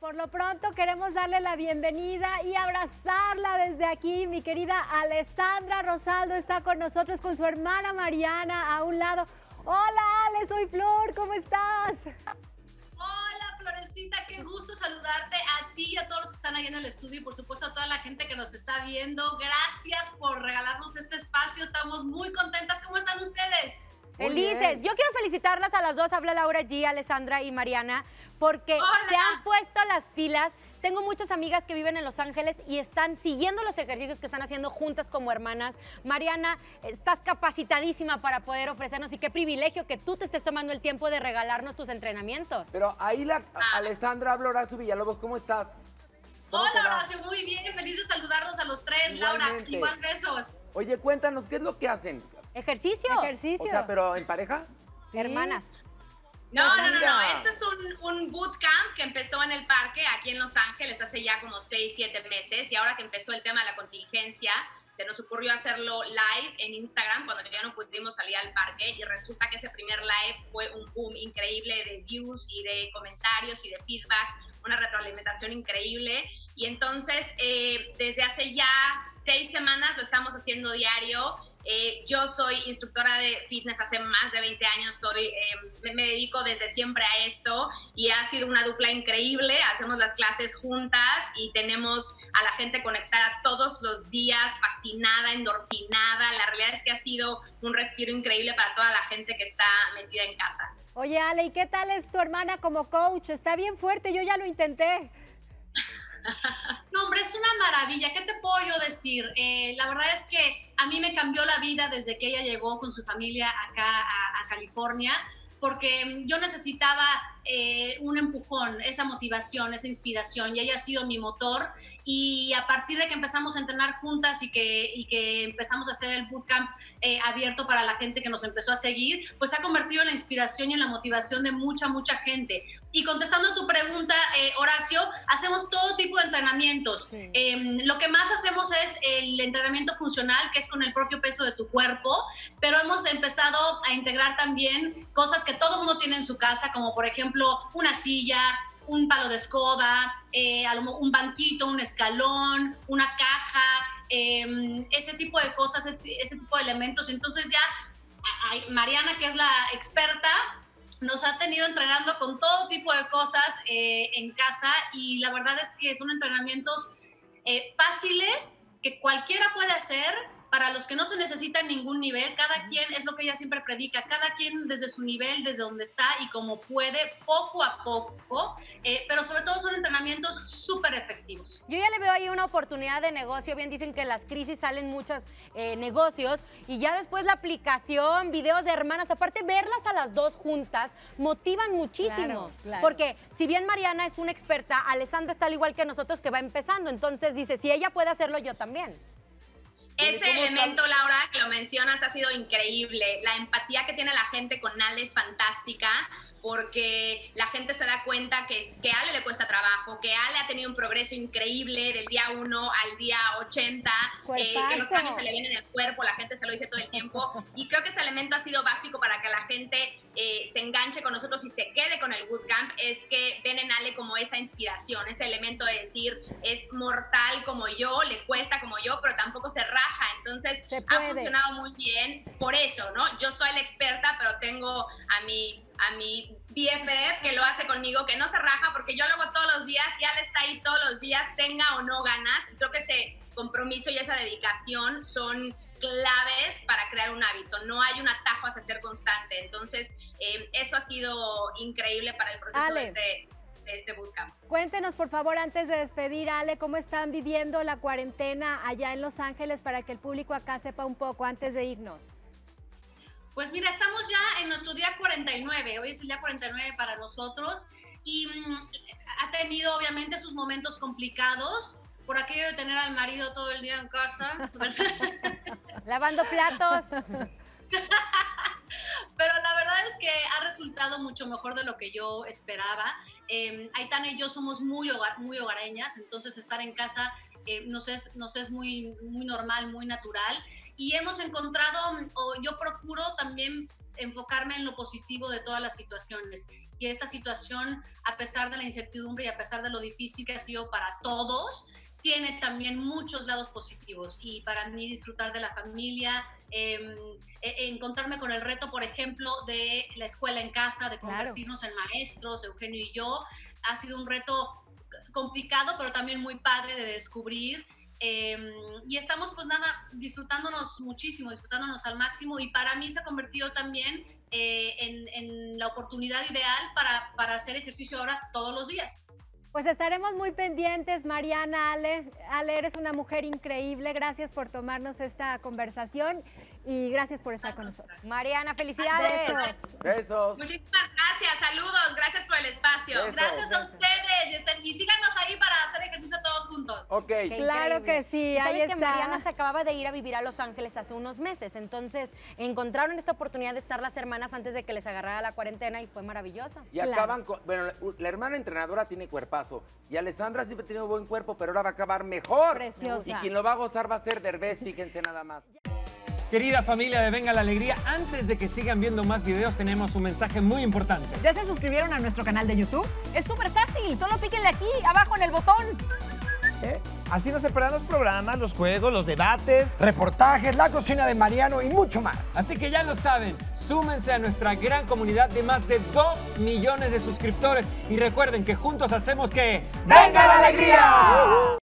Por lo pronto queremos darle la bienvenida y abrazarla desde aquí. Mi querida Alessandra Rosaldo está con nosotros con su hermana Mariana a un lado. Hola Ale, soy Flor, ¿cómo estás? Hola Florecita, qué gusto saludarte a ti y a todos los que están ahí en el estudio y por supuesto a toda la gente que nos está viendo. Gracias por regalarnos este espacio, estamos muy contentas. ¿Cómo están ustedes? Felices. Yo quiero felicitarlas a las dos, habla Laura G, Alessandra y Mariana, porque se han puesto las pilas. Tengo muchas amigas que viven en Los Ángeles y están siguiendo los ejercicios que están haciendo juntas como hermanas. Mariana, estás capacitadísima para poder ofrecernos y qué privilegio que tú te estés tomando el tiempo de regalarnos tus entrenamientos. Pero ahí la ah. Alessandra habla Horacio Villalobos, ¿cómo estás? Hola Horacio, muy bien, feliz de saludarnos a los tres. Laura, igual besos. Oye, cuéntanos, ¿qué es lo que hacen? Ejercicio. Ejercicio. O sea, pero en pareja. Hermanas. No, no, no, no. Este es un, un bootcamp que empezó en el parque aquí en Los Ángeles hace ya como 6, 7 meses. Y ahora que empezó el tema de la contingencia, se nos ocurrió hacerlo live en Instagram cuando ya no pudimos salir al parque. Y resulta que ese primer live fue un boom increíble de views y de comentarios y de feedback. Una retroalimentación increíble. Y entonces, eh, desde hace ya seis semanas lo estamos haciendo diario eh, yo soy instructora de fitness hace más de 20 años, soy, eh, me, dedico desde siempre a esto y ha sido una dupla increíble. Hacemos las clases juntas y tenemos a la gente conectada todos los días, fascinada, endorfinada. La realidad es que ha sido un respiro increíble para toda la gente que está metida en casa. Oye, Ale, ¿y qué tal es tu hermana como coach? Está bien fuerte, yo ya lo intenté. No, hombre, es una maravilla. ¿Qué te puedo yo decir? Eh, la verdad es que a mí me cambió la vida desde que ella llegó con su familia acá a California, porque yo necesitaba eh, un empujón, esa motivación, esa inspiración, y ella ha sido mi motor. Y a partir de que empezamos a entrenar juntas y que, y que empezamos a hacer el bootcamp eh, abierto para la gente que nos empezó a seguir, pues se ha convertido en la inspiración y en la motivación de mucha, mucha gente. Y contestando a tu pregunta, eh, Horacio, hacemos todo tipo de entrenamientos. Em, lo que más hacemos es el entrenamiento funcional, que es con el propio peso de tu cuerpo, pero hemos empezado a integrar también cosas que todo mundo tiene en su casa, como por ejemplo, una silla, un palo de escoba, eh, un banquito, un escalón, una caja, em, ese tipo de cosas, ese, tipo de elementos. Entonces ya Mariana, que es la experta, nos ha tenido entrenando con todo tipo de cosas eh, en casa y la verdad es que son entrenamientos eh, fáciles que cualquiera puede hacer para los que no se necesita ningún nivel, cada quien, es lo que ella siempre predica, cada quien desde su nivel, desde donde está y como puede, poco a poco, eh, pero sobre todo son entrenamientos súper efectivos. Yo ya le veo ahí una oportunidad de negocio, bien dicen que en las crisis salen muchos eh, negocios y ya después la aplicación, videos de hermanas, aparte verlas a las dos juntas, motivan muchísimo, porque si bien Mariana es una experta, Alessandra está al igual que nosotros que va empezando, entonces dice, si ella puede hacerlo, yo también. Ese elemento, Laura, que lo mencionas, ha sido increíble. La empatía que tiene la gente con Ale es fantástica porque la gente se da cuenta que, que Ale le cuesta trabajo, que Ale ha tenido un progreso increíble del día 1 al día 80, eh, que los cambios se le vienen el cuerpo, la gente se lo dice todo el tiempo. Y creo que ese elemento ha sido básico para que la gente eh, se enganche con nosotros y se quede con el bootcamp, es que ven en Ale como esa inspiración, ese elemento de decir, es mortal como yo, le cuesta como yo, pero tampoco se raja. Entonces ha funcionado muy bien por eso, ¿no? Yo soy la experta, pero tengo a mi a mi BFF que lo hace conmigo, que no se raja porque yo lo hago todos los días y él está ahí todos los días, tenga o no ganas. creo que ese compromiso y esa dedicación son claves para crear un hábito. No hay un atajo hacia ser constante. Entonces, eh, eso ha sido increíble para el proceso de este, de este bootcamp. Cuéntenos, por favor, antes de despedir, Ale, cómo están viviendo la cuarentena allá en Los Ángeles para que el público acá sepa un poco antes de irnos. Pues mira, estamos ya en nuestro día 49, hoy es el día 49 para nosotros y mm, ha tenido obviamente sus momentos complicados por aquello de tener al marido todo el día en casa. Lavando platos. Pero la verdad es que ha resultado mucho mejor de lo que yo esperaba. Eh, Aitana y yo somos muy, muy hogareñas, entonces estar en casa eh, nos, es, nos es muy, muy normal, muy natural y hemos encontrado, o yo procuro también enfocarme en lo positivo de todas las situaciones. Y esta situación, a pesar de la incertidumbre y a pesar de lo difícil que ha sido para todos, tiene también muchos lados positivos y para mí disfrutar de la familia, em, e, encontrarme con el reto, por ejemplo, de la escuela en casa, de convertirnos en maestros, Eugenio y yo, ha sido un reto complicado, pero también muy padre de descubrir. Em, y estamos pues nada, disfrutándonos muchísimo, disfrutándonos al máximo y para mí se ha convertido también eh, en, en, la oportunidad ideal para, para hacer ejercicio ahora todos los días. Pues estaremos muy pendientes, Mariana, Ale. Ale, eres una mujer increíble. Gracias por tomarnos esta conversación y gracias por estar con nosotros. Mariana, felicidades. Besos. Muchísimas gracias, saludos, gracias por el espacio. Gracias a ustedes y, síganos ahí para hacer ejercicio Ok. claro que sí, ahí está. que Mariana se acababa de ir a vivir a Los Ángeles hace unos meses, entonces encontraron esta oportunidad de estar las hermanas antes de que les agarrara la cuarentena y fue maravilloso. Y acaban con, bueno, la hermana entrenadora tiene cuerpazo y Alessandra siempre ha tenido buen cuerpo, pero ahora va a acabar mejor. Preciosa. Y quien lo va a gozar va a ser Derbez, fíjense nada más. Querida familia de Venga la Alegría, antes de que sigan viendo más videos tenemos un mensaje muy importante. ¿Ya se suscribieron a nuestro canal de YouTube? Es súper fácil, solo píquenle aquí, abajo en el botón. ¿Eh? Así no se perderán los programas, los juegos, los debates, reportajes, la cocina de Mariano y mucho más. Así que ya lo saben, súmense a nuestra gran comunidad de más de 2 millones de suscriptores y recuerden que juntos hacemos que... ¡Venga la alegría!